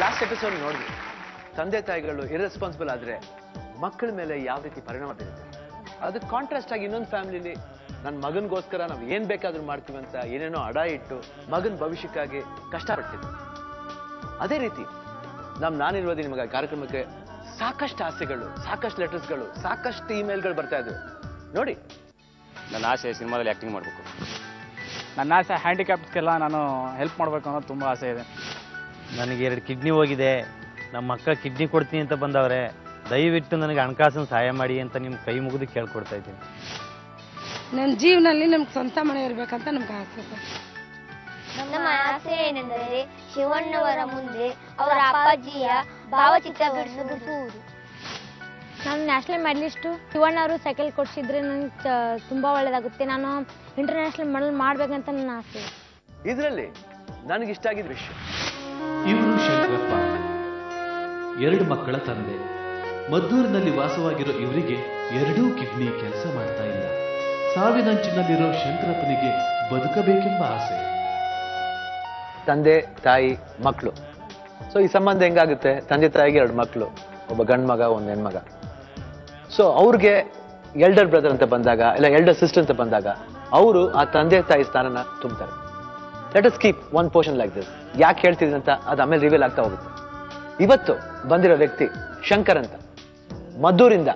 Last episode ನೋಡಿದ್ವಿ. ತಂದೆ ತಾಯಿಗಳು ಇರೆಸ್ಪಾನ್ಸಿಬಲ್ ಆದ್ರೆ ಮಕ್ಕಳ ಮೇಲೆ ಯಾವ ರೀತಿ ಪರಿಣಾಮ ಬೀರುತ್ತೆ? ಅದಕ್ಕೆ ಕಾಂಟ್ರಾಸ್ಟ್ ಆಗಿ ಇನ್ನೊಂದು ಫ್ಯಾಮಿಲಿಲಿ ನನ್ನ ಮಗನಿಗೋಸ್ಕರ ನಾವು ಏನ್ ಬೇಕಾದ್ರೂ ಮಾಡ್ತೀವಿ ಅಂತ ಏನೇನೋ ಅಡ ಇಟ್ಟು ಮಗನ ಭವಿಷ್ಯಕ್ಕಾಗಿ ಕಷ್ಟಪಡ್ತೀವಿ. ಅದೇ ರೀತಿ ನಮ್ ನಾನಿರುವುದು ನಿಮಗೆ ಕಾರ್ಯಕ್ರಮಕ್ಕೆ ಸಾಕಷ್ಟು ಆಸೆಗಳು ಸಾಕಷ್ಟು ಲೆಟರ್ಸ್ಗಳು ಸಾಕಷ್ಟು ಇಮೇಲ್ಗಳು ಬರ್ತಾ ಇದ್ದವು ನೋಡಿ. ನನ್ನ ಆಸೆ ಸಿನಿಮಾದಲ್ಲಿ ಆ್ಯಕ್ಟಿಂಗ್ ಮಾಡಬೇಕು. ನನ್ನ ಆಸೆ ಹ್ಯಾಂಡಿಕ್ಯಾಪ್ಸ್ಗೆಲ್ಲ ನಾನು ಹೆಲ್ಪ್ ಮಾಡಬೇಕು ಅನ್ನೋದು ತುಂಬ ಆಸೆ ಇದೆ. ನನಗೆ ಎರಡು ಕಿಡ್ನಿ ಹೋಗಿದೆ. ನಮ್ಮ ಅಕ್ಕ ಕಿಡ್ನಿ ಕೊಡ್ತೀನಿ ಅಂತ ಬಂದವ್ರೆ ದಯವಿಟ್ಟು ನನಗೆ ಹಣಕಾಸಿನ ಸಹಾಯ ಮಾಡಿ ಅಂತ ನಿಮ್ಮ ಕೈ ಮುಗಿದು ಕೇಳ್ಕೊಡ್ತಾ ಇದ್ದೀನಿ. ನನ್ನ ಜೀವನದಲ್ಲಿ ನಮ್ಗೆ ಸ್ವಂತ ಮನೆ ಇರಬೇಕಂತ ನಮ್ಗೆ ಆಸೆ ಸರ್ ನಮ್ಮ ಆಸೆ ಏನೆಂದರೆ ಶಿವಣ್ಣವರ ಮುಂದೆ ಅವರ ಅಪ್ಪಾಜಿಯ ಭಾವಚಿತ್ರ ಬಿಡಿಸುವುದು. ನಾನು ನ್ಯಾಷನಲ್ ಮೆಡಲಿಸ್ಟು ಶಿವಣ್ಣ ಅವರು ಸೈಕಲ್ ಕೊಡಿಸಿದ್ರೆ ನನಗೆ ತುಂಬ ಒಳ್ಳೇದಾಗುತ್ತೆ. ನಾನು ಇಂಟರ್ನ್ಯಾಷನಲ್ ಮೆಡಲ್ ಮಾಡಬೇಕಂತ ನನ್ನ ಆಸೆ. ಇದರಲ್ಲಿ ನನಗಿಷ್ಟ ಆಗಿದ್ದ ವಿಷಯ. ಇವರು ಶಂಕರಪ್ಪ. ಎರಡು ಮಕ್ಕಳ ತಂದೆ. ಮದ್ದೂರಿನಲ್ಲಿ ವಾಸವಾಗಿರೋ ಇವರಿಗೆ ಎರಡೂ ಕಿಡ್ನಿ ಕೆಲಸ ಮಾಡ್ತಾ ಇಲ್ಲ. ಸಾವಿನಂಚಿನಲ್ಲಿರೋ ಶಂಕರಪ್ಪನಿಗೆ ಬದುಕಬೇಕೆಂಬ ಆಸೆ. ತಂದೆ, ತಾಯಿ ಮಕ್ಕಳು ಸೊ ಈ ಸಂಬಂಧ ಹೆಂಗಾಗುತ್ತೆ? ತಂದೆ, ತಾಯಿಗೆ ಎರಡು ಮಕ್ಕಳು ಒಬ್ಬ ಗಂಡು ಮಗ, ಒಂದು ಹೆಣ್ಮಗ ಸೊ ಅವ್ರಿಗೆ ಎಲ್ಡರ್ ಬ್ರದರ್ ಅಂತ ಬಂದಾಗ, ಇಲ್ಲ ಎಲ್ಡರ್ ಸಿಸ್ಟರ್ ಅಂತ ಬಂದಾಗ, ಅವರು ಆ ತಂದೆ, ತಾಯಿ ಸ್ಥಾನನ ತುಂಬ್ತಾರೆ. Let us keep one portion like this ಯಾಕೆ ಹೇಳ್ತಿದ್ದೀನಿ ಅಂತ ಅದು ಆಮೇಲೆ ರಿವೀಲ್ ಆಗ್ತಾ ಹೋಗುತ್ತೆ. ಇವತ್ತು ಬಂದಿರೋ ವ್ಯಕ್ತಿ ಶಂಕರ್ ಅಂತ. ಮದ್ದೂರಿಂದ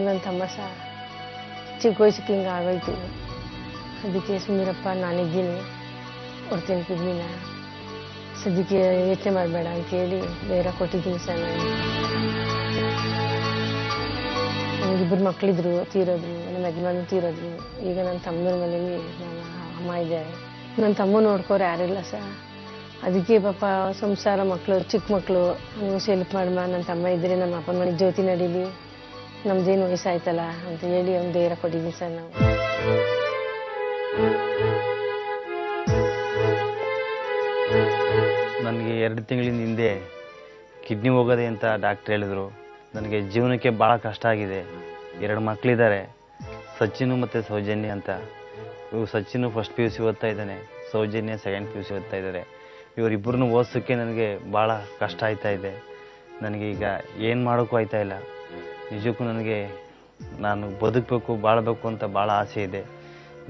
ನನ್ನ ತಮ್ಮ ಸಹ ಚಿಕ್ಕ ವಯಸ್ಸಿಗೆ ಹಿಂಗೆ ಆಗೋಯ್ತು ಅದಕ್ಕೆ ಸುಮೀರಪ್ಪ ನಾನಿದ್ದೀನಿ ಕೊಡ್ತೀನಿ ಕಿಡ್ನಿನ ಸದ್ಯಕ್ಕೆ ಯೋಚನೆ ಮಾಡಬೇಡ ಅಂತೇಳಿ ಬೇರೆ ಕೊಟ್ಟಿದ್ದೀನಿ ಸರ್ ನಾನು ನನಗಿಬ್ಬರು ಮಕ್ಕಳಿದ್ರು ತೀರೋದ್ರು ನಮ್ಮ ಯಜಮಾನ ತೀರೋದ್ರು ಈಗ ನನ್ನ ತಮ್ಮನ ಮನೇಲಿ ನನ್ನ ಅಮ್ಮ ಇದ್ದಾರೆ ನನ್ನ ತಮ್ಮ ನೋಡ್ಕೋರು ಯಾರಿಲ್ಲ ಸರ್ ಅದಕ್ಕೆ ಪಾಪ ಸಂಸಾರ ಮಕ್ಕಳು ಚಿಕ್ಕ ಮಕ್ಕಳು ಹೆಲ್ಪ್ ಮಾಡಮ್ಮ ನನ್ನ ತಮ್ಮ ಇದ್ರೆ ನಮ್ಮ ಅಪ್ಪನ ಮನೆ ಜ್ಯೋತಿ ನಡೀಲಿ ನಮ್ದೇನು ವಯಸ್ಸಾಯ್ತಲ್ಲ ಅಂತ ಹೇಳಿ ಒಂದು ಧೈರ್ಯ ಕೊಟ್ಟಿದ್ದೀನಿ ಸರ್ ನಾವು. ನನಗೆ ಎರಡು ತಿಂಗಳಿನ ಹಿಂದೆ ಕಿಡ್ನಿ ಹೋಗೋದೆ ಅಂತ ಡಾಕ್ಟ್ರ್ ಹೇಳಿದರು. ನನಗೆ ಜೀವನಕ್ಕೆ ಭಾಳ ಕಷ್ಟ ಆಗಿದೆ. ಎರಡು ಮಕ್ಕಳಿದ್ದಾರೆ ಸಚಿನು ಮತ್ತು ಸೌಜನ್ಯ ಅಂತ. ಇವು Sachin first P U C ಓದ್ತಾ ಇದ್ದಾನೆ. Soujanya second P U C ಓದ್ತಾ ಇದ್ದಾರೆ. ಇವರಿಬ್ಬರನ್ನು ಓದಿಸೋಕ್ಕೆ ನನಗೆ ಭಾಳ ಕಷ್ಟ ಆಯ್ತಾ ಇದೆ. ನನಗೀಗ ಏನು ಮಾಡೋಕ್ಕೂ ಆಯ್ತಾ ಇಲ್ಲ. ನಿಜಕ್ಕೂ ನನಗೆ ನಾನು ಬದುಕಬೇಕು, ಬಾಳಬೇಕು ಅಂತ ಭಾಳ ಆಸೆ ಇದೆ.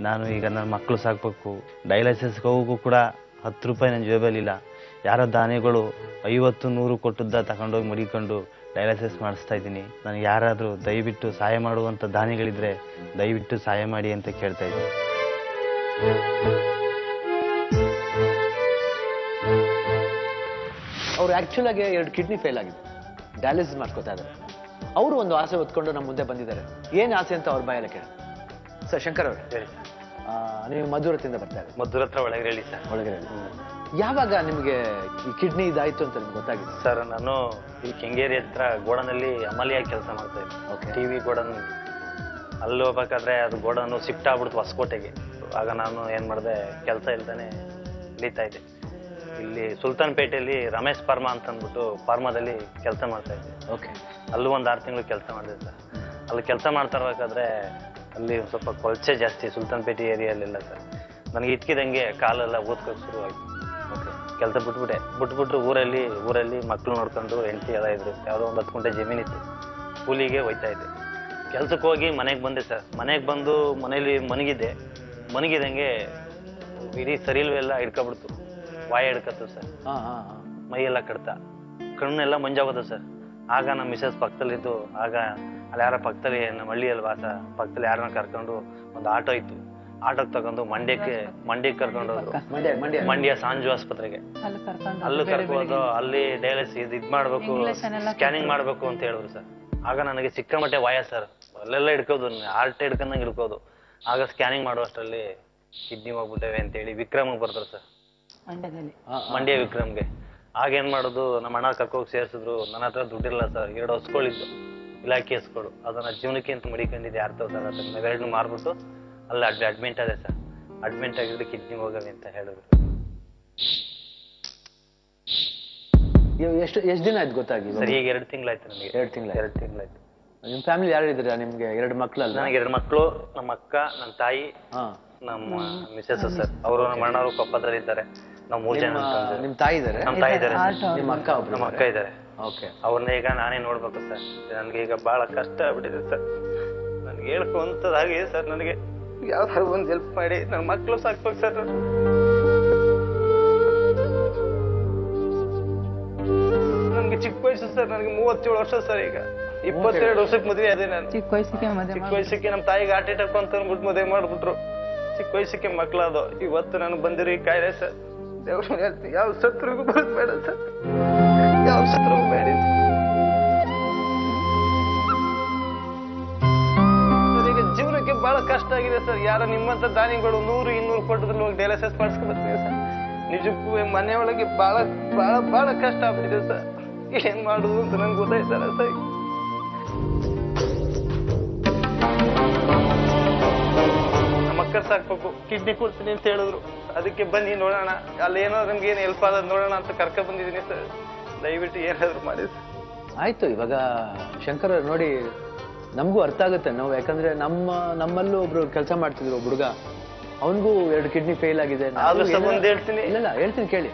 ನಾನು ಈಗ ನನ್ನ ಮಕ್ಕಳು ಸಾಕಬೇಕು. ಡೈಲೈಸಿಸ್ಗೆ ಹೋಗೋಕ್ಕೂ ಕೂಡ ಹತ್ತು ರೂಪಾಯಿ ನನ್ನ ಜೇಬಲ್ಲಿಲ್ಲ ಯಾರೋ ದಾನಿಗಳು ಐವತ್ತು, ನೂರು ಕೊಟ್ಟದ್ದ ತಗೊಂಡೋಗಿ ಮಡಿಕೊಂಡು ಡಯಾಲಿಸಿಸ್ ಮಾಡಿಸ್ತಾ ಇದ್ದೀನಿ. ನನಗೆ ಯಾರಾದರೂ ದಯವಿಟ್ಟು ಸಹಾಯ ಮಾಡುವಂಥ ದಾನಿಗಳಿದ್ದರೆ ದಯವಿಟ್ಟು ಸಹಾಯ ಮಾಡಿ ಅಂತ ಕೇಳ್ತಾ ಇದ್ದೀನಿ. ಅವ್ರು ಆ್ಯಕ್ಚುಲಾಗಿ ಎರಡು ಕಿಡ್ನಿ ಫೇಲ್ ಆಗಿದೆ ಡಯಾಲಿಸಿಸ್ ಮಾಡ್ಕೋತಾ ಇದ್ದಾರೆ. ಅವರು ಒಂದು ಆಸೆ ಹೊತ್ಕೊಂಡು ನಮ್ಮ ಮುಂದೆ ಬಂದಿದ್ದಾರೆ. ಏನ್ ಆಸೆ ಅಂತ ಅವ್ರ ಬಾಯಲ್ಲ ಕೇಳಿ. ಸರ್ ಶಂಕರ್ ಅವರು. ನೀವು ಮಧುರತಿಂದ ಬರ್ತಾ ಇದ್ದಾರೆ ಮಧುರ ಹತ್ರ ಒಳಗೆ ಹೇಳಿ ಸರ್. ಒಳಗಡೆ ಯಾವಾಗ ನಿಮಗೆ ಈ ಕಿಡ್ನಿ ಇದಾಯ್ತು ಅಂತ ನಿಮ್ಗೆ ಗೊತ್ತಾಗಿದೆ? ಸರ್ ನಾನು ಈ ಕೆಂಗೇರಿ ಹತ್ರ ಗೋಡನಲ್ಲಿ ಅಮಲಿಯಾಗಿ ಕೆಲಸ ಮಾಡ್ತಾ ಇದ್ದೆ. ಟಿ ವಿ ಗೋಡನ್ ಅಲ್ಲಿ ಹೋಗ್ಬೇಕಾದ್ರೆ ಅದು ಗೋಡನ್ನು ಶಿಫ್ಟ್ ಆಗ್ಬಿಡ್ತು ಹೊಸಕೋಟೆಗೆ. ಆಗ ನಾನು ಏನು ಮಾಡಿದೆ ಕೆಲಸ ಇಲ್ದಾನೆ ಇಳಿತಾ ಇದ್ದೆ. ಇಲ್ಲಿ ಸುಲ್ತಾನ್ಪೇಟೆಯಲ್ಲಿ ರಮೇಶ್ ಫಾರ್ಮಾ ಅಂತ ಅಂದ್ಬಿಟ್ಟು ಫಾರ್ಮಾದಲ್ಲಿ ಕೆಲಸ ಮಾಡ್ತಾ ಇದ್ದೆ. ಓಕೆ. ಅಲ್ಲೂ ಒಂದು ಆರು ತಿಂಗಳು ಕೆಲಸ ಮಾಡಿದೆ ಸರ್. ಅಲ್ಲಿ ಕೆಲಸ ಮಾಡ್ತಾ ಇರ್ಬೇಕಾದ್ರೆ ಅಲ್ಲಿ ಒಂದ್ ಸ್ವಲ್ಪ ಕೊಳಚೆ ಜಾಸ್ತಿ ಸುಲ್ತಾನ್ಪೇಟೆ ಏರಿಯಲ್ಲೆಲ್ಲ ಸರ್. ನನಗೆ ಇಟ್ಕಿದಂಗೆ ಕಾಲೆಲ್ಲ ಊದ್ಕೋಕ್ ಶುರು ಆಯ್ತು. ಓಕೆ. ಕೆಲಸ ಬಿಟ್ಬಿಟ್ಟೆ. ಬಿಟ್ಬಿಟ್ಟು ಊರಲ್ಲಿ ಊರಲ್ಲಿ ಮಕ್ಕಳು ನೋಡ್ಕೊಂಡು ಹೆಂಡತಿ ಎಲ್ಲ ಇದ್ರು. ಯಾವುದೋ ಒಂದು ಹತ್ತು ಗಂಟೆ ಜಮೀನಿತ್ತು ಕೂಲಿಗೆ ಹೋಯ್ತಾ ಇದ್ದೆ. ಕೆಲ್ಸಕ್ಕೆ ಹೋಗಿ ಮನೆಗೆ ಬಂದೆ ಸರ್. ಮನೆಗೆ ಬಂದು ಮನೇಲಿ ಮನಗಿದ್ದೆ. ಮನಗಿದಂಗೆ ಇಡೀ ಸರಿಲ್ವೆಲ್ಲ ಹಿಡ್ಕೊಬಿಡ್ತು. ವಾಯ ಹಿಡ್ಕತ್ತು ಸರ್. ಮೈ ಎಲ್ಲ ಮೈಯೆಲ್ಲ ಕಡ್ತ ಕಣ್ಣೆಲ್ಲ ಮಂಜಾಗೋದು ಸರ್. ಆಗ ನಮ್ಮ ಮಿಸಸ್ ಪಕ್ಕದಲ್ಲಿದ್ದು ಆಗ ಅಲ್ಲಿ ಯಾರ ಪಕ್ಕದಲ್ಲಿ ನಮ್ಮ ಹಳ್ಳಿಯಲ್ಲಿ ವಾಸ ಪಕ್ಕದಲ್ಲಿ ಯಾರನ್ನ ಕರ್ಕೊಂಡು ಒಂದು ಆಟೋ ಇತ್ತು. ಆಟೋಗೆ ತಗೊಂಡು ಮಂಡ್ಯಕ್ಕೆ ಮಂಡ್ಯಕ್ಕೆ ಕರ್ಕೊಂಡು ಹೋದ್ರು. ಮಂಡ್ಯ ಮಂಡ್ಯ ಮಂಡ್ಯ. ಸಾಂಜು ಆಸ್ಪತ್ರೆಗೆ. ಅಲ್ಲಿ ಕರ್ಕೊಂಡು ಅಲ್ಲೂ ಡಯಾಲಿಸಿಸ್ ಇದ್ ಮಾಡ್ಬೇಕು ಸ್ಕ್ಯಾನಿಂಗ್ ಮಾಡ್ಬೇಕು ಅಂತ ಹೇಳಿದ್ರು ಸರ್. ಆಗ ನನಗೆ ಸಿಕ್ಕಾಮಟ್ಟೆ ವಾಯ ಸರ್. ಅಲ್ಲೆಲ್ಲ ಹಿಡ್ಕೋದು ಆರ್ಟ್ ಹಿಡ್ಕೊಂಡಂಗೆ ಹಿಡ್ಕೋದು. ಆಗ ಸ್ಕ್ಯಾನಿಂಗ್ ಮಾಡುವಷ್ಟರಲ್ಲಿ ಕಿಡ್ನಿ ಹೋಗ್ಬಿಟ್ಟೇವೆ ಅಂತೇಳಿ ವಿಕ್ರಮ್ಗೆ ಬರ್ತಾರೆ ಸರ್. ಮಂಡ್ಯದಲ್ಲಿ. ಮಂಡ್ಯ ವಿಕ್ರಮ್ಗೆ. ಆಗ ಏನ್ ಮಾಡೋದು ನಮ್ಮ ಅಣ್ಣ ಕರ್ಕೋಗಿ ಸೇರಿಸಿದ್ರು ನನ್ನ ಹತ್ರ ದುಡ್ಡಿಲ್ಲ ಸರ್ ಎರಡು ಹೊಸ್ಕೊಳಿದ್ದು ಇಲಾಖೆ ಹೆಸ್ಕೊಡು ಅದನ್ನ ಜೀವನಕ್ಕೆ ಅಂತ ಮಡಿಕೊಂಡಿದ್ದೆ ಯಾರು ಸರ್ ಅದನ್ನ ಎರಡನ್ನೂ ಮಾರ್ಬಿಟ್ಟು ಅಲ್ಲ ಅಡ್ ಅಡ್ಮಿಂಟ್ ಅದೇ ಸರ್. ಅಡ್ಮಿಂಟ್ ಆಗಿದ್ರೆ ಕಿಡ್ನಿ ಹೋಗಲಿ ಅಂತ ಹೇಳಿದ್ರು. ನೀವು ಎಷ್ಟು ಎಷ್ಟು ದಿನ ಆಯ್ತು ಗೊತ್ತಾಗಿ ಸರ್ ಈಗ ಎರಡು ತಿಂಗಳಾಯ್ತು ನನಗೆ ಎರಡು ತಿಂಗಳ ಎರಡು ತಿಂಗಳಾಯ್ತು. ನಿಮ್ ಫ್ಯಾಮಿಲಿ ಯಾರು ಇದ್ದೀರಾ? ನಿಮ್ಗೆ ಎರಡು ಅಲ್ಲ ನನಗೆ ಎರಡು ಮಕ್ಕಳು ನಮ್ಮ ಅಕ್ಕ ನನ್ನ ತಾಯಿ ಹಾ. ನಮ್ಮ ಮಿಸಸ್ ಸರ್. ಅವರು ನಮ್ಮ ಅಣ್ಣವರು ಕೊಪ್ಪದಲ್ಲಿ ಇದ್ದಾರೆ ನಾವು ಮೂರು ಜನ ನಿಮ್ಮ- ತಾಯಿ ಇದಾರೆ ನಮ್ಮ ತಾಯಿ ಇದ್ದಾರೆ. ನಿಮ್ಮ ಅಕ್ಕ ಒಬ್ರು ನಮ್ಮ ಅಕ್ಕ ಇದ್ದಾರೆ. ಓಕೆ. ಅವ್ರನ್ನ ಈಗ ನಾನೇ ನೋಡ್ಬೇಕು ಸರ್. ನನಗೆ ಈಗ ಬಹಳ ಕಷ್ಟ ಆಗ್ಬಿಟ್ಟಿದೆ ಸರ್. ನನ್ಗೆ ಹೇಳ್ಕೊಂತದಾಗಿದೆ ಸರ್ ನನಗೆ. ಯಾವ್ದಾದ್ರು ಒಂದು ಹೆಲ್ಪ್ ಮಾಡಿ. ನನ್ನ ಮಕ್ಕಳು ಸಾಕ್ಬೇಕು ಸರ್ ನನ್ಗೆ ಚಿಕ್ಕ ವಯಸ್ಸು ಸರ್. ನನಗೆ ಮೂವತ್ತೇಳು ವರ್ಷ ಸರ್ ಈಗ. ಇಪ್ಪತ್ತೆರಡು ವರ್ಷಕ್ಕೆ ಮದುವೆ ಅದೇ ನಾನು. ಚಿಕ್ಕ ವಯಸ್ಸಿಗೆ ಚಿಕ್ಕ ವಯಸ್ಸಿಗೆ ನಮ್ಮ ತಾಯಿಗೆ ಹಾರ್ಟ್ ಅಟ್ಯಾಕ್ ಅಂತ ಅಂದ್ಬಿಟ್ಟು ಮದುವೆ ಮಾಡ್ಬಿಟ್ರು. ಚಿಕ್ಕ ವಯಸ್ಸಿಗೆ ಮಕ್ಕಳದು ಇವತ್ತು ನಾನು ಬಂದಿರೋ ಈ ಕಾಯಿಲೆ ಸರ್. ದೇವ್ರ ಹೇಳ್ತೀನಿ ಯಾವ ಶತ್ರುಗೂ ಬರಬೇಡ ಬೇಡ ಸರ್. ಯಾವ ಶತ್ರುಗೂ ಬೇಡ. ಜೀವನಕ್ಕೆ ಬಹಳ ಕಷ್ಟ ಆಗಿದೆ ಸರ್. ಯಾರ ನಿಮ್ಮಂತ ದಾನಿಗಳು ನೂರು, ಇನ್ನೂರು ಕೊಟ್ಟದ್ರಲ್ಲಿ ಹೋಗಿ ಡಯಾಲಿಸಿಸ್ ಮಾಡಿಸ್ಕೊಂಡು ಬರ್ತೀವಿ ಸರ್. ನಿಜಕ್ಕೂ ಮನೆಯೊಳಗೆ ಬಹಳ ಬಹಳ ಬಹಳ ಕಷ್ಟ ಆಗ್ಬಿಟ್ಟಿದೆ ಸರ್. ಏನ್ ಮಾಡುದು ಅಂತ ನಂಗೆ ಗೊತ್ತಾಯ್ತಲ್ಲ ಸರ್ ನಮ್ಮ ಅಕ್ಕ ಸಾಕ್ಬೇಕು ಕಿಡ್ನಿ ಕೊಡ್ತೀನಿ ಅಂತ ಹೇಳಿದ್ರು. ಅದಕ್ಕೆ ಬನ್ನಿ ನೋಡೋಣ. ಅಲ್ಲಿ ಏನಾದ್ರು ನಿಮ್ಗೆ ಏನು ಹೆಲ್ಪ್ ಆದ್ರೆ ನೋಡೋಣ ಅಂತ ಕರ್ಕ ಬಂದಿದ್ದೀನಿ ಸರ್. ದಯವಿಟ್ಟು ಏನಾದ್ರು ಮಾಡಿ ಆಯ್ತು ಇವಾಗ ಶಂಕರ್ ನೋಡಿ ನಮಗೂ ಅರ್ಥ ಆಗುತ್ತೆ ನಾವು. ಯಾಕಂದ್ರೆ ನಮ್ಮ ನಮ್ಮಲ್ಲೂ ಒಬ್ರು ಕೆಲಸ ಮಾಡ್ತಿದ್ರು ಒಬ್ಬ ಹುಡುಗ. ಅವನಿಗೂ ಎರಡು ಕಿಡ್ನಿ ಫೇಲ್ ಆಗಿದೆ. ಹೇಳ್ತೀನಿ. ಇಲ್ಲ ಹೇಳ್ತೀನಿ ಕೇಳಿ.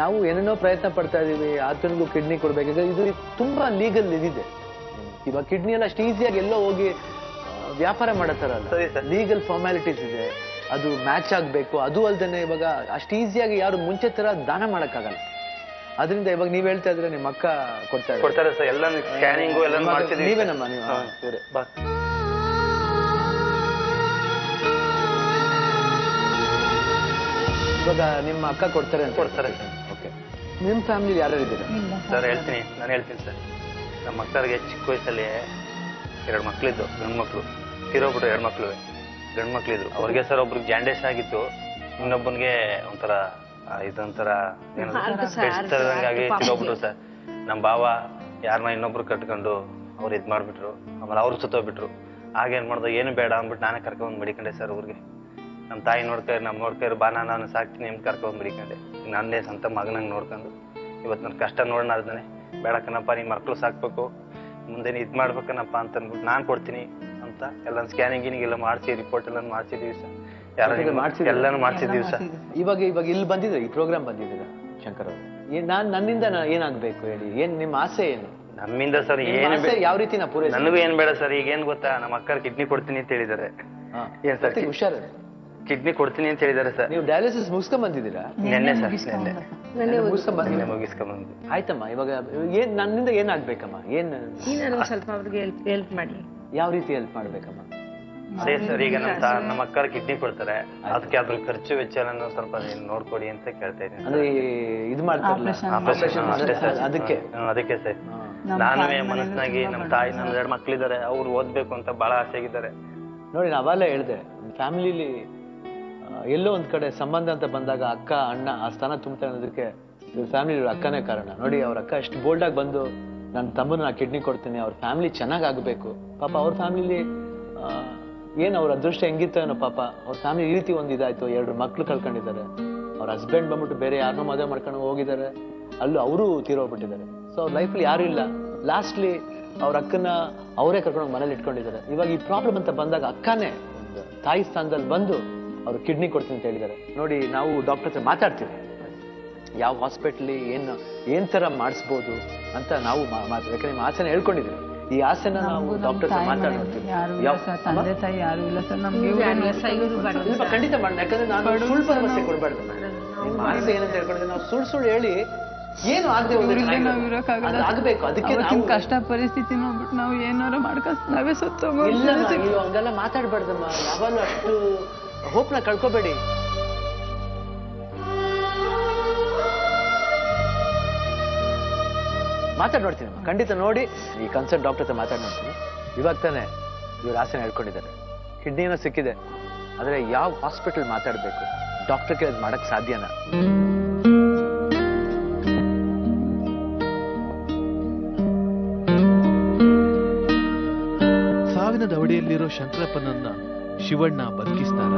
ನಾವು ಏನೇನೋ ಪ್ರಯತ್ನ ಪಡ್ತಾ ಇದೀವಿ ಆತನಿಗೂ ಕಿಡ್ನಿ ಕೊಡ್ಬೇಕಾದ್ರೆ ಇದು ತುಂಬಾ ಲೀಗಲ್ ಇದಿದೆ. ಇವಾಗ ಕಿಡ್ನಿ ಎಲ್ಲ ಅಷ್ಟು ಈಸಿಯಾಗಿ ಎಲ್ಲೋ ಹೋಗಿ ವ್ಯಾಪಾರ ಮಾಡತ್ತಾರಲ್ಲ. ಲೀಗಲ್ ಫಾರ್ಮ್ಯಾಲಿಟೀಸ್ ಇದೆ. ಅದು ಮ್ಯಾಚ್ ಆಗಬೇಕು. ಅದು ಅಲ್ದೇ ಇವಾಗ ಅಷ್ಟು ಈಸಿಯಾಗಿ ಯಾರು ಮುಂಚೆ ತರ ದಾನ ಮಾಡೋಕ್ಕಾಗಲ್ಲ. ಅದರಿಂದ ಇವಾಗ ನೀವು ಹೇಳ್ತಾ ಇದ್ರೆ ನಿಮ್ಮ ಅಕ್ಕ ಕೊಡ್ತಾರೆ ಇದ್ದಾರೆ. ಕೊಡ್ತಾರೆ ಸರ್ ಎಲ್ಲ ಸ್ಕ್ಯಾನಿಂಗು ಎಲ್ಲ ಮಾಡ್ತಿದ್ದೀವಿ. ನೀವೇನಮ್ಮ ನೀವು. ಬಾ. ಇವಾಗ ನಿಮ್ಮ ಅಕ್ಕ ಕೊಡ್ತಾರೆ ಅಂತ ಕೊಡ್ತಾರೆ. ಓಕೆ ನಿಮ್ಮ ಫ್ಯಾಮಿಲಿ ಯಾರ್ಯಾರು ಇದ್ದೀರಾ? ಸರ್. ಹೇಳ್ತೀನಿ. ನಾನು ಹೇಳ್ತೀನಿ ಸರ್. ನಮ್ಮ ಅಕ್ಕರಿಗೆ ಚಿಕ್ಕ ವಯಸ್ಸಲ್ಲಿ ಎರಡು ಮಕ್ಕಳಿದ್ದು ಗಂಡು ಮಕ್ಕಳು ತಿರೋಗ್ಬಿಟ್ಟು ಎರಡು ಮಕ್ಳು ಗಂಡು ಮಕ್ಳಿದ್ರು ಅವ್ರಿಗೆ ಸರ್ ಒಬ್ರಿಗೆ ಜಾಂಡೇಸ್ ಆಗಿತ್ತು. ಇನ್ನೊಬ್ಬನಿಗೆ ಒಂಥರ ಇದೊಂಥರ ತರದಂಗಾಗಿ ತೀರೋಗ್ಬಿಟ್ರು ಸರ್ ನಮ್ಮ ಭಾವ ಯಾರನ್ನ ಇನ್ನೊಬ್ರು ಕಟ್ಕೊಂಡು ಅವ್ರು ಇದು ಮಾಡ್ಬಿಟ್ರು. ಆಮೇಲೆ ಅವ್ರು ಸುತ್ತೋಗ್ಬಿಟ್ರು. ಆಗ ಏನು ಮಾಡ್ದು ಏನು ಬೇಡ ಅಂದ್ಬಿಟ್ಟು ನಾನೇ ಕರ್ಕೊಂಡು ಮಡಿಕೊಂಡೆ ಸರ್ ಊರಿಗೆ. ನಮ್ಮ ತಾಯಿ ನೋಡ್ತಾರೆ ನಮ್ಮ ನೋಡ್ತಾರೆ ಬಾ ನಾನು ನಾನು ಸಾಕ್ತೀನಿ ಅಂತ ಕರ್ಕೊಂಡ್ ಮಡಿಕೊಂಡೆ. ನನ್ನೇ ಸ್ವಂತ ಮಗನಂಗೆ ನೋಡ್ಕೊಂಡು. ಇವತ್ತು ನನ್ನ ಕಷ್ಟ ನೋಡೋಣ ಅದನ್ನೇ ಬೇಡ ಕಣಪ್ಪ ನೀ ಮಕ್ಕಳು ಸಾಕ್ಬೇಕು. ಮುಂದೆ ಇದು ಇದ್ ಮಾಡ್ಬೇಕನಪ್ಪ ಅಂತ ಅಂದ್ಬಿಟ್ಟು ನಾನು ಕೊಡ್ತೀನಿ. ಅಂತ. ಎಲ್ಲ ಸ್ಕ್ಯಾನಿಂಗ್ ಗಿನಿಂಗ್ ಎಲ್ಲ ಮಾಡಿಸಿ ರಿಪೋರ್ಟ್ ಎಲ್ಲ ಮಾಡಿಸಿದೀವಿ ಸರ್. ಯಾರು ಮಾಡ್ಸಿ? ಎಲ್ಲಾನು ಮಾಡಿಸಿದೀವಿ ಸರ್. ಇವಾಗ ಇವಾಗ ಇಲ್ಲಿ ಬಂದಿದ್ರೆ ಈ ಪ್ರೋಗ್ರಾಮ್ ಬಂದಿದ್ದೀರಾ ಶಂಕರ್ ಅವರು? ನಾನು ನಾನ್ ನನ್ನಿಂದ ಏನಾಗಬೇಕು ಹೇಳಿ? ಏನ್ ನಿಮ್ಮ ಆಸೆ ಏನು? ನಮ್ಮಿಂದ ಸರ್ ಏನು ಆಸೆ ಯಾವ ರೀತಿ ನಾ ಪೂರೈಸ ನನಗೂ ಏನ್ ಬೇಡ ಸರ್ ಈಗ ಏನ್ ಗೊತ್ತಾ? ನಮ್ಮ ಅಕ್ಕರ್ ಕಿಡ್ನಿ ಕೊಡ್ತೀನಿ ಅಂತ ಹೇಳಿದ್ದಾರೆ. ಏನ್ ಸರ್? ಹುಷಾರ್ ಕಿಡ್ನಿ ಕೊಡ್ತೀನಿ ಅಂತ ಹೇಳಿದ್ದಾರೆ ಸರ್. ನೀವು ಡಯಾಲಿಸಿಸ್ ಮುಗಿಸ್ಕೊಂಡ್ ಬಂದಿದ್ದೀರಾ ನೆನ್ನೆ ಸರ್ ನೆನ್ನೆ. ನೆನ್ನೆ ಮುಗಿಸ್ಕೊಂಡ್ ಬಂದೆ ಮುಗಿಸ್ಕೊಂಡ್ ಆಯ್ತಮ್ಮ ಇವಾಗ ಏನ್ ನನ್ನಿಂದ ಏನಾಗ್ಬೇಕಮ್ಮ? ಏನ್ ನೀನು ಸ್ವಲ್ಪ ಅವ್ರಿಗೆ ಹೆಲ್ಪ್ ಹೆಲ್ಪ್ ಮಾಡಿ. ಯಾವ ರೀತಿ ಹೆಲ್ಪ್ ಮಾಡ್ಬೇಕಮ್ಮ? ಅದೇ ಸರ್ ಈಗ ನಮ್ಮ ತಾ- ನಮ್ಮ ಅಕ್ಕರ ಕಿಡ್ನಿ ಕೊಡ್ತಾರೆ. ಅದಕ್ಕೆ ಅದ್ರ ಖರ್ಚು ವೆಚ್ಚ ಎಲ್ಲ ಸ್ವಲ್ಪ ನೀವ್ ನೋಡ್ಕೊಡಿ ಅಂತ ಕೇಳ್ತಾ ಇದ್ದೀನಿ ಅಂದ್ರೆ ಇದು ಮಾಡ್ತಾರಲ್ಲ? ಆಪರೇಷನ್ ಅಷ್ಟೇ ಸರ್ ಅದಕ್ಕೆ? ಹ್ಮ್, ಅದಕ್ಕೆ ಸರ್ ನಾನು ಮನಸ್ಸಿನಾಗಿ ನಮ್ಮ ತಾಯಿ ನನ್ನ ಎರಡು ಮಕ್ಳಿದ್ದಾರೆ ಅವ್ರು ಓದ್ಬೇಕು ಅಂತ ಬಹಳ ಆಸೆ ಆಗಿದ್ದಾರೆ. ನೋಡಿ ನಾವೆಲ್ಲ ಹೇಳ್ದೆ ಫ್ಯಾಮಿಲಿಲಿ ಎಲ್ಲೋ ಒಂದ್ ಕಡೆ ಸಂಬಂಧ ಅಂತ ಬಂದಾಗ ಅಕ್ಕ ಅಣ್ಣ ಆ ಸ್ಥಾನ ತುಂಬ್ತಾ ಅನ್ನೋದಕ್ಕೆ ಫ್ಯಾಮಿಲಿ ಅಕ್ಕನೇ ಕಾರಣ. ನೋಡಿ ಅವ್ರ ಅಕ್ಕ ಎಷ್ಟು ಬೋಲ್ಡ್ ಆಗಿ ಬಂದು ನನ್ನ ತಮ್ಮನ ಕಿಡ್ನಿ ಕೊಡ್ತೀನಿ, ಅವ್ರ ಫ್ಯಾಮಿಲಿ ಚೆನ್ನಾಗ್ ಆಗ್ಬೇಕು ಪಾಪ ಅವ್ರ ಫ್ಯಾಮಿಲಿ ಏನು ಅವ್ರ ಅದೃಷ್ಟ ಹೆಂಗಿತ್ತು ಏನೋ ಪಾಪ, ಅವ್ರ ಫ್ಯಾಮಿಲಿ ಈ ರೀತಿ ಒಂದು ಇದಾಯ್ತು, ಎರಡು ಮಕ್ಳು ಕಳ್ಕೊಂಡಿದ್ದಾರೆ. ಅವ್ರ ಹಸ್ಬೆಂಡ್ ಬಂದ್ಬಿಟ್ಟು ಬೇರೆ ಯಾರನ್ನೋ ಮದುವೆ ಮಾಡ್ಕೊಂಡು ಹೋಗಿದ್ದಾರೆ. ಅಲ್ಲೂ ಅವರು ತೀರೋಗ್ಬಿಟ್ಟಿದ್ದಾರೆ. ಸೊ ಅವ್ರ ಲೈಫಲ್ಲಿ ಯಾರು ಇಲ್ಲ. ಲಾಸ್ಟ್ಲಿ ಅವ್ರ ಅಕ್ಕನ ಅವರೇ ಕರ್ಕೊಂಡು ಮನೇಲಿ ಇಟ್ಕೊಂಡಿದ್ದಾರೆ. ಇವಾಗ ಈ ಪ್ರಾಬ್ಲಮ್ ಅಂತ ಬಂದಾಗ ಅಕ್ಕನೇ ತಾಯಿ ಸ್ಥಾನದಲ್ಲಿ ಬಂದು ಅವ್ರು ಕಿಡ್ನಿ ಕೊಡ್ತೀನಿ ಅಂತ ಹೇಳಿದ್ದಾರೆ. ನೋಡಿ, ನಾವು ಡಾಕ್ಟರ್ ಹತ್ರ ಮಾತಾಡ್ತೀವಿ. ಯಾವ ಹಾಸ್ಪಿಟ್ಲಿ ಏನು ಏನ್ ತರ ಮಾಡಿಸ್ಬೋದು ಅಂತ ನಾವು ಯಾಕಂದ್ರೆ ನಿಮ್ಮ ಆಸೆನ ಹೇಳ್ಕೊಂಡಿದ್ದೀವಿ. ಈ ಆಸೆನ ನಾವು ಡಾಕ್ಟರ್ ಮಾತಾಡ್ತೀವಿ. ಇಲ್ಲ ತಂದೆ ತಾಯಿ ಯಾರು ಇಲ್ಲ ಸರ್ ನಮ್ಗೆ ಖಂಡಿತ ಮಾಡೋಣ ಯಾಕಂದ್ರೆ ನಾನು ಸುಳ್ಳು ಕೊಡಬಾರ್ದು. ನಿಮ್ಮ ಆಸೆ ಏನಂತ ಹೇಳ್ಕೊಂಡ್ರೆ ನಾವು ಸುಳ್ಳು ಸುಳ್ಳು ಹೇಳಿ ಏನು ಆಗದೆ ಆಗಬೇಕು. ಅದಕ್ಕೆ ನಾವು ಕಷ್ಟ ಪರಿಸ್ಥಿತಿ ನೋಡ್ಬಿಟ್ಟು ನಾವು ಏನಾರ ಮಾಡ್ಕೊಂಡ್ ನಾವೇ ಇಲ್ಲ ಸತ್ತೋಗ್ಬಿಡ್ತೀವಿ ನೀವು ಹಂಗೆಲ್ಲ ಮಾತಾಡ್ಬಾರ್ದಮ್ಮ. ಯಾವಾಗಲೂ ಅಷ್ಟು ಹೋಪ್ನ ಕಳ್ಕೊಬೇಡಿ. ಮಾತಾಡ್ ನೋಡ್ತೀನಿ ಖಂಡಿತ ನೋಡಿ ಈ ಕನ್ಸರ್ನ್ ಡಾಕ್ಟರ್ ಹತ್ರ ಮಾತಾಡಿ ನೋಡ್ತೀನಿ ಇವಾಗ ತಾನೆ ಇವ್ರ ಆಸೆನ ಹೇಳ್ಕೊಂಡಿದ್ದಾರೆ. ಕಿಡ್ನಿನೂ ಸಿಕ್ಕಿದೆ. ಆದ್ರೆ ಯಾವ ಹಾಸ್ಪಿಟಲ್ ಮಾತಾಡಬೇಕು? ಡಾಕ್ಟರ್ ಅದು ಮಾಡಕ್ ಸಾಧ್ಯನಾ? ಸಾವಿನ ದವಡೆಯಲ್ಲಿರೋ ಶಂಕರಪ್ಪನನ್ನ ಶಿವಣ್ಣ ಬದುಕಿಸ್ತಾರ?